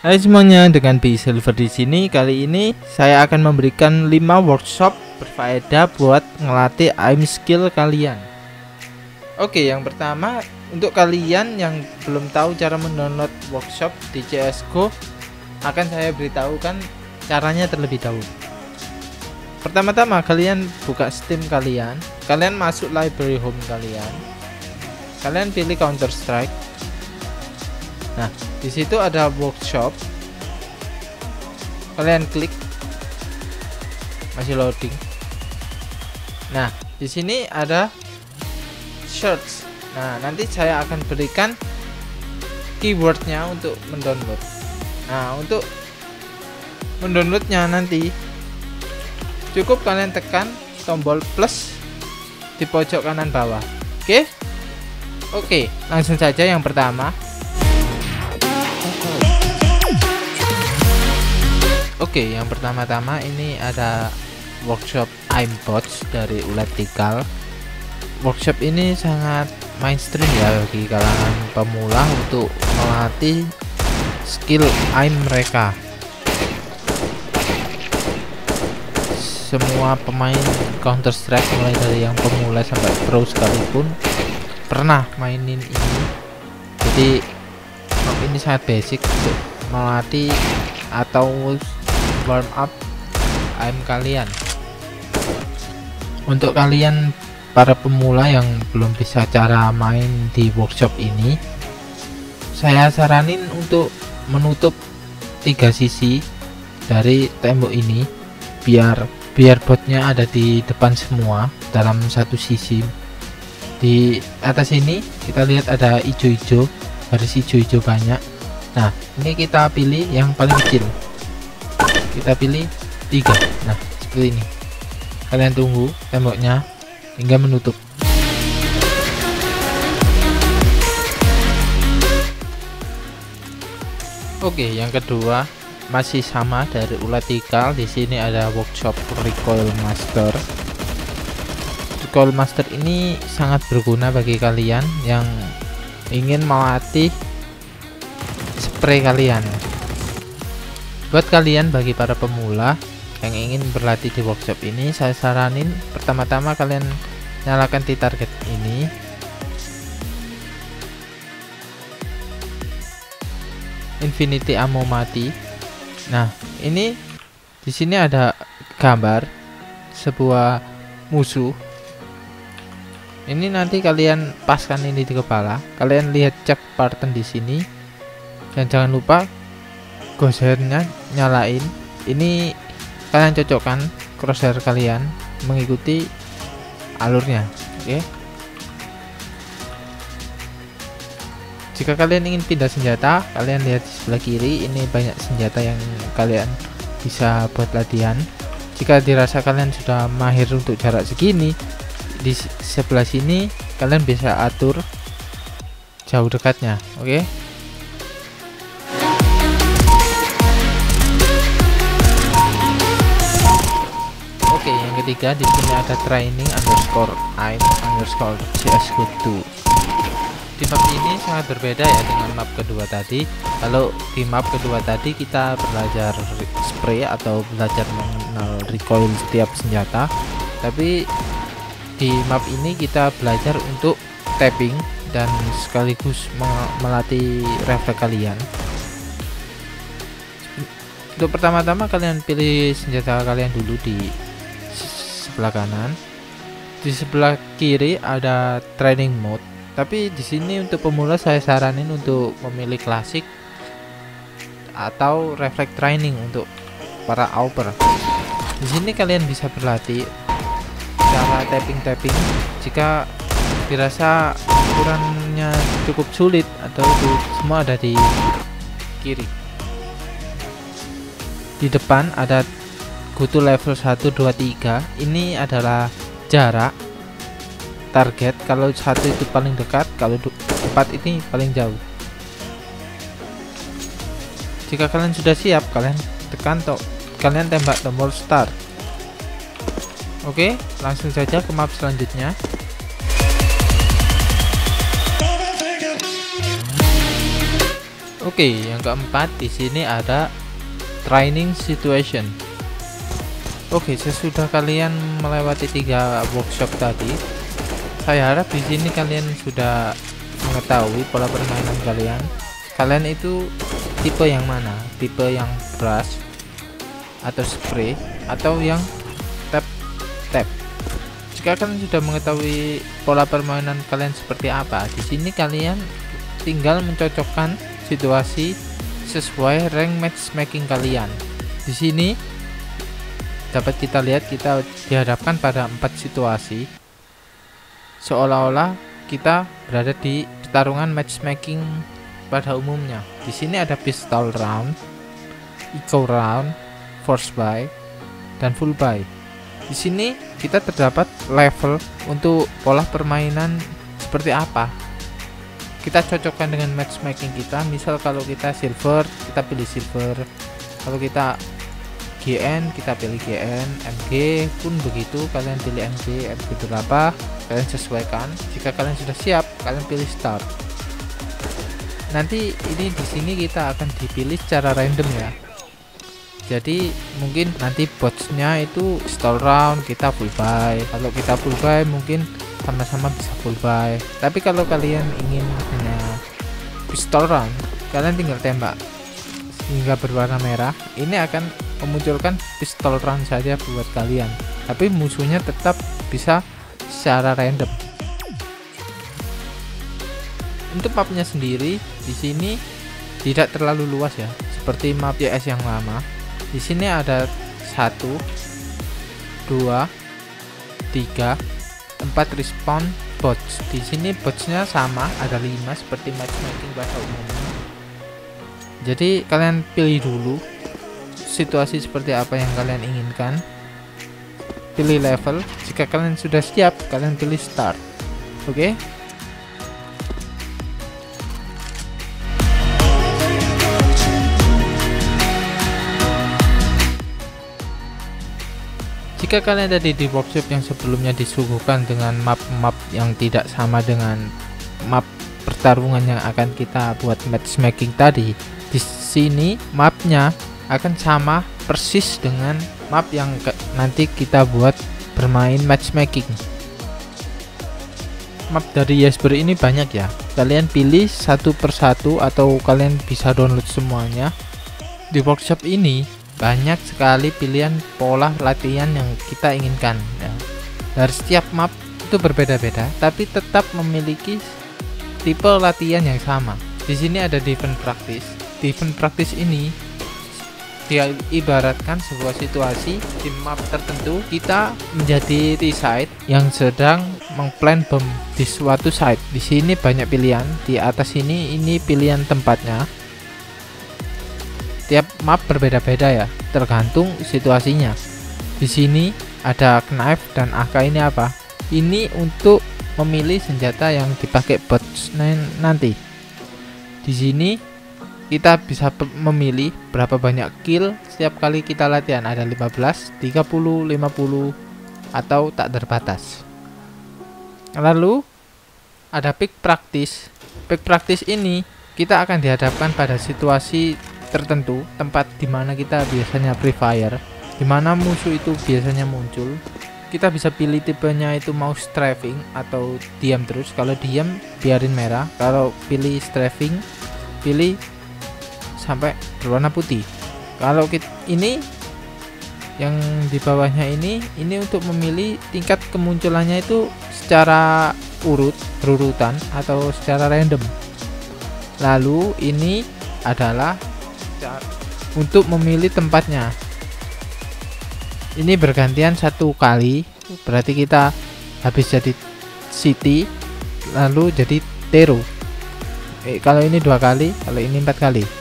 Hai semuanya, dengan B Silver di sini kali ini saya akan memberikan 5 workshop berfaedah buat ngelatih aim skill kalian. Oke, yang pertama untuk kalian yang belum tahu cara mendownload workshop di CS:GO akan saya beritahukan caranya terlebih dahulu. Pertama-tama kalian buka Steam kalian, kalian masuk library home kalian. Kalian pilih Counter Strike Nah, di situ ada workshop. Kalian klik. Masih loading. Nah, di sini ada search. Nah, nanti saya akan berikan keywordnya untuk mendownload. Nah, untuk mendownloadnya nanti cukup kalian tekan tombol plus di pojok kanan bawah. Oke? Oke, langsung saja yang pertama. Oke, yang pertama-tama ini ada workshop aimbots dari Ulet Tikal. Workshop ini sangat mainstream ya bagi kalangan pemula untuk melatih skill aim mereka. Semua pemain Counter Strike mulai dari yang pemula sampai pro sekalipun pernah mainin ini. Jadi ini sangat basic untuk melatih atau warm up aim kalian. Untuk kalian para pemula yang belum bisa cara main di workshop ini saya saranin untuk menutup tiga sisi dari tembok ini biar biar botnya ada di depan semua dalam satu sisi. Di atas ini kita lihat ada hijau-hijau garis hijau-hijau banyak. Nah ini kita pilih yang paling kecil kita pilih tiga nah seperti ini kalian tunggu temboknya hingga menutup Oke, yang kedua masih sama dari ulat tikal. Di sini ada workshop recoil master. Recoil master ini sangat berguna bagi kalian yang ingin melatih spray kalian buat kalian bagi para pemula yang ingin berlatih di workshop ini saya saranin pertama-tama kalian nyalakan di target ini. Infinity ammo mati. Nah ini di sini ada gambar sebuah musuh. Ini nanti kalian paskan ini di kepala. Kalian lihat cek pattern di sini. Dan jangan lupa crosshairnya nyalain ini kalian cocokkan crosshair kalian mengikuti alurnya oke okay? jika kalian ingin pindah senjata kalian lihat di sebelah kiri ini banyak senjata yang kalian bisa buat latihan jika dirasa kalian sudah mahir untuk jarak segini di sebelah sini kalian bisa atur jauh dekatnya oke okay? Ketiga di sini ada training underscore aim underscore cs2 di map ini sangat berbeda ya dengan map kedua tadi. Kalau di map kedua tadi kita belajar spray atau belajar mengenal recoil setiap senjata. Tapi di map ini kita belajar untuk tapping dan sekaligus melatih refleks kalian. Untuk pertama-tama kalian pilih senjata kalian dulu di sebelah kanan. Di sebelah kiri ada training mode. Tapi di sini untuk pemula saya saranin untuk memilih klasik atau reflect training untuk para auper. Di sini kalian bisa berlatih cara tapping tapping jika dirasa ukurannya cukup sulit atau itu semua ada di kiri. Di depan ada Goto level 1 2 3 ini adalah jarak target. Kalau satu itu paling dekat kalau empat ini paling jauh. Jika kalian sudah siap kalian tekan to kalian tembak tombol start. Oke langsung saja ke map selanjutnya. Oke, yang keempat di sini ada training situation. Oke, sesudah kalian melewati tiga workshop tadi, saya harap di sini kalian sudah mengetahui pola permainan kalian. Kalian itu tipe yang mana? Tipe yang brush atau spray atau yang tap tap. Jika kalian sudah mengetahui pola permainan kalian seperti apa, di sini kalian tinggal mencocokkan situasi sesuai rank matchmaking kalian. Di sini dapat kita lihat kita dihadapkan pada empat situasi seolah-olah kita berada di pertarungan matchmaking pada umumnya. Di sini ada pistol round, eco round, force buy, dan full buy. Di sini kita terdapat level untuk pola permainan seperti apa kita cocokkan dengan matchmaking kita misal kalau kita silver kita pilih silver kalau kita GN kita pilih GN MG pun begitu kalian pilih MG MG berapa kalian sesuaikan. Jika kalian sudah siap kalian pilih start. Nanti ini di sini kita akan dipilih secara random ya. Jadi mungkin nanti botsnya itu stall round kita full buy. Kalau kita full buy mungkin sama-sama bisa full buy. Tapi kalau kalian ingin hanya pistol round kalian tinggal tembak. Hingga berwarna merah ini akan memunculkan pistol round saja buat kalian. Tapi musuhnya tetap bisa secara random. Untuk mapnya sendiri di sini tidak terlalu luas ya. Seperti map YS yang lama. Di sini ada satu dua tiga 4 respawn bots. Di sini botsnya sama ada 5 seperti matchmaking pada umumnya. Jadi kalian pilih dulu situasi seperti apa yang kalian inginkan pilih level jika kalian sudah siap kalian pilih start oke okay? Jika kalian tadi di workshop yang sebelumnya disuguhkan dengan map-map yang tidak sama dengan map pertarungan yang akan kita buat matchmaking tadi, di sini mapnya akan sama persis dengan map yang nanti kita buat bermain matchmaking. Map dari Yesper ini banyak ya. Kalian pilih satu persatu atau kalian bisa download semuanya. Di workshop ini banyak sekali pilihan pola latihan yang kita inginkan ya. dari setiap map itu berbeda-beda tapi tetap memiliki tipe latihan yang sama di sini ada defense practice defense practice ini dia ibaratkan sebuah situasi di map tertentu kita menjadi T-side yang sedang mengplan bom di suatu site di sini banyak pilihan di atas ini ini pilihan tempatnya Tiap map berbeda-beda ya, tergantung situasinya. Di sini ada knife dan AK ini apa? Ini untuk memilih senjata yang dipakai bot nanti. Di sini kita bisa memilih berapa banyak kill setiap kali kita latihan ada 15, 30, 50 atau tak terbatas. Lalu ada pick practice. Pick practice ini kita akan dihadapkan pada situasi tertentu tempat di mana kita biasanya free fire di mana musuh itu biasanya muncul kita bisa pilih tipenya itu mau strafing atau diam terus kalau diam biarin merah kalau pilih strafing pilih sampai berwarna putih. Kalau kita, ini yang di bawahnya ini ini untuk memilih tingkat kemunculannya itu secara urut berurutan atau secara random. Lalu ini adalah untuk memilih tempatnya. Ini bergantian satu kali berarti kita habis jadi city lalu jadi tero. Eh, kalau ini dua kali kalau ini empat kali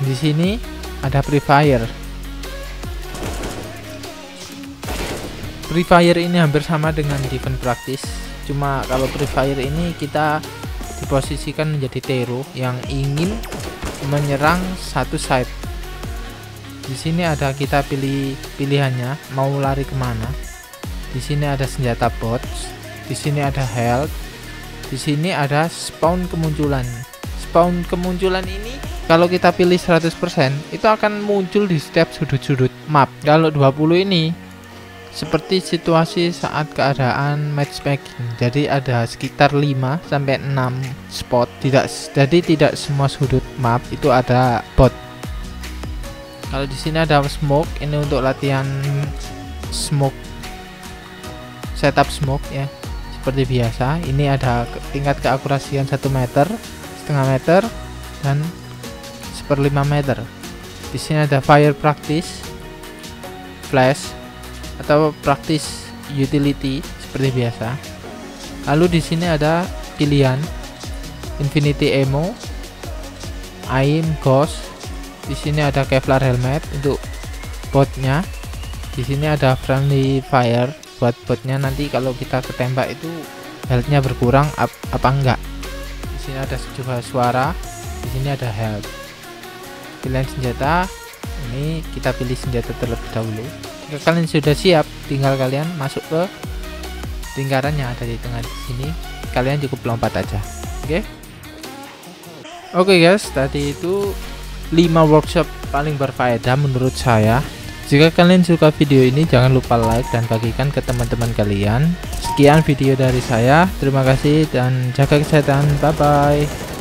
di sini ada free fire free fire ini hampir sama dengan defense practice. Cuma kalau free fire ini kita diposisikan menjadi tero yang ingin menyerang satu side. Di sini ada kita pilih pilihannya mau lari ke mana. Di sini ada senjata bots di sini ada health di sini ada spawn kemunculan. Spawn kemunculan ini kalau kita pilih 100% itu akan muncul di setiap sudut-sudut map. Kalau 20 ini seperti situasi saat keadaan matchmaking jadi ada sekitar 5 sampai 6 spot. Tidak jadi tidak semua sudut map itu ada bot. Kalau di sini ada smoke ini untuk latihan smoke setup smoke ya. Seperti biasa ini ada tingkat keakurasian 1 meter setengah meter dan seperlima meter di sini ada fire practice flash atau praktis utility seperti biasa. Lalu di sini ada pilihan Infinity Ammo, Aim Ghost. Di sini ada Kevlar helmet untuk botnya. Di sini ada Friendly Fire buat botnya nanti kalau kita ketembak itu healthnya berkurang ap apa enggak. Di sini ada juga suara. Di sini ada health. Pilihan senjata. Ini kita pilih senjata terlebih dahulu. Jika kalian sudah siap tinggal kalian masuk ke lingkaran yang ada di tengah sini. Kalian cukup lompat aja. Oke? Okay? oke okay guys. Tadi itu 5 workshop paling berfaedah menurut saya. Jika kalian suka video ini jangan lupa like dan bagikan ke teman-teman kalian. Sekian video dari saya. Terima kasih dan jaga kesehatan. Bye bye